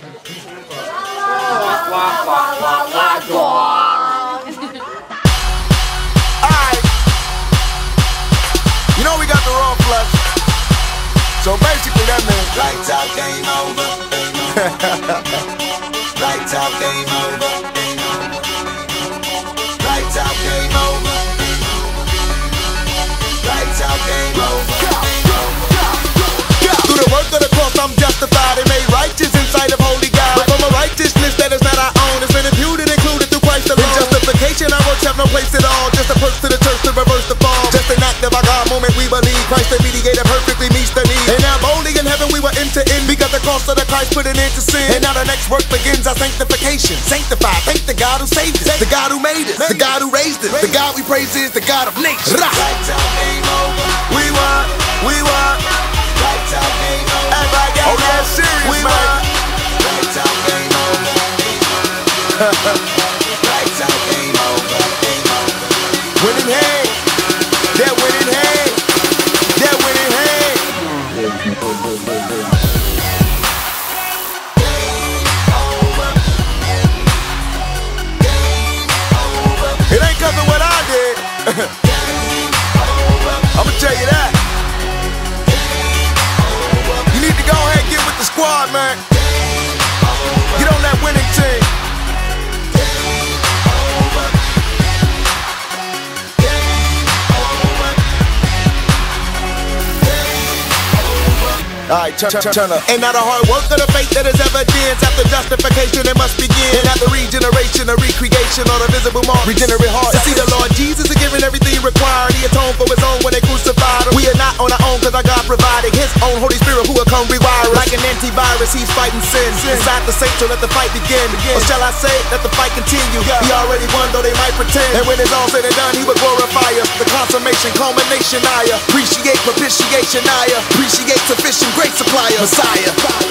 Alright. You know we got the raw flush. So basically that means Lights out, game over. Lights out, game over. Christ the mediator perfectly meets the need. And now boldly in heaven we will enter in because the cross of the Christ put an end to sin. And now the next work begins our sanctification. Sanctified, thank the God who saved us, the God who made us, the God who raised us. The God we praise is the God of nature. Rah! Lights out, game over. We want, we want. Lights out, game over. Everybody get Oh, yeah, serious, we man. want. Lights It ain't coming what I did. I'ma tell you that. You need to go ahead and get with the squad, man. Get on that winning Alright, turn, turn, turn up. And not a hard work of the faith that is evidence after justification, it must begin. And after regeneration, a recreation on a visible mark, regenerate heart. To see the Lord Jesus is giving everything required. He atoned for his own when they crucified him. We are not on our own because our God provided his own Holy Spirit who will come antivirus, he's fighting sin. Inside the saint, so let the fight begin. Or shall I say, let the fight continue. He already won, though they might pretend. And when it's all said and done, he will glorify us. The consummation, culmination, I appreciate propitiation, I appreciate sufficient grace supplier, Messiah.